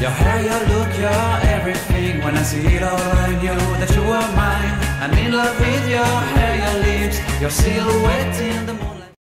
Your hair, your look, your everything. When I see it all, I knew that you were mine. I'm in love with your hair, your lips, your silhouette.